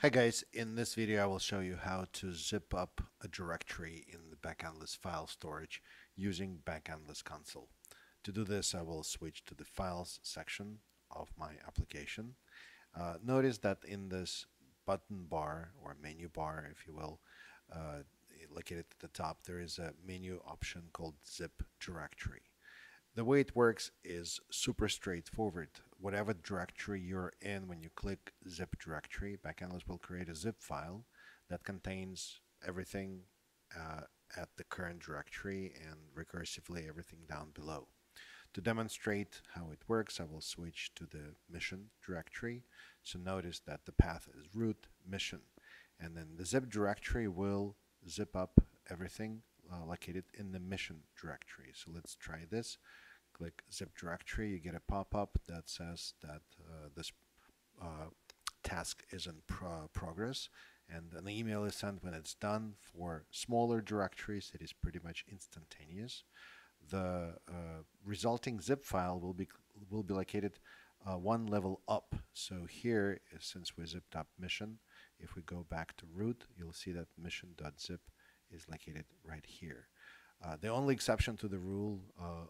Hi guys, in this video I will show you how to zip up a directory in the backendless file storage using backendless console. To do this I will switch to the files section of my application. Uh, notice that in this button bar or menu bar if you will, uh, located at the top there is a menu option called zip directory. The way it works is super straightforward. Whatever directory you're in, when you click zip directory, BackEndless will create a zip file that contains everything uh, at the current directory and recursively everything down below. To demonstrate how it works, I will switch to the mission directory. So notice that the path is root mission, and then the zip directory will zip up everything uh, located in the mission directory. So let's try this click zip directory, you get a pop-up that says that uh, this uh, task is in pro progress and an email is sent when it's done. For smaller directories, it is pretty much instantaneous. The uh, resulting zip file will be will be located uh, one level up. So here, since we zipped up mission, if we go back to root, you'll see that mission.zip is located right here. Uh, the only exception to the rule uh,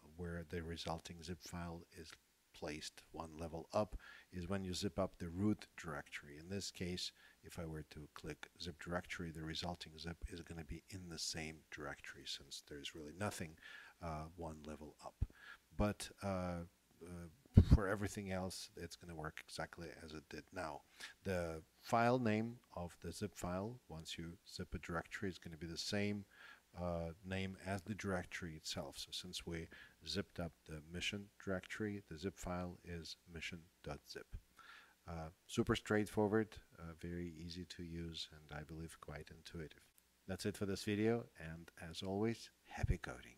the resulting zip file is placed one level up is when you zip up the root directory. In this case, if I were to click zip directory, the resulting zip is going to be in the same directory since there's really nothing uh, one level up. But uh, uh, for everything else, it's going to work exactly as it did now. The file name of the zip file, once you zip a directory, is going to be the same uh, name as the directory itself. So since we zipped up the mission directory, the zip file is mission.zip. Uh, super straightforward, uh, very easy to use, and I believe quite intuitive. That's it for this video, and as always, happy coding.